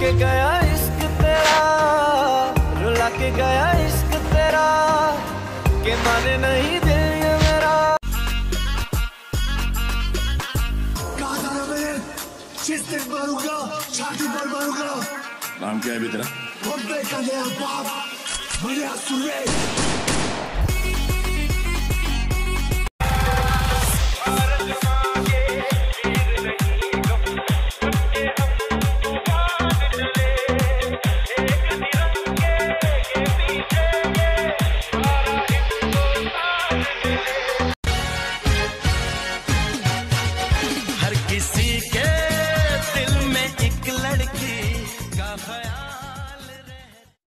के गया इश्क तेरा रुला के गया इश्क तेरा के माने नहीं दिल ये मेरा। कहा था ना मैंने जिस दिन मारूँगा छाती पर मारूँगा। नाम क्या है अभी तेरा? बाप बलिया सुरे i.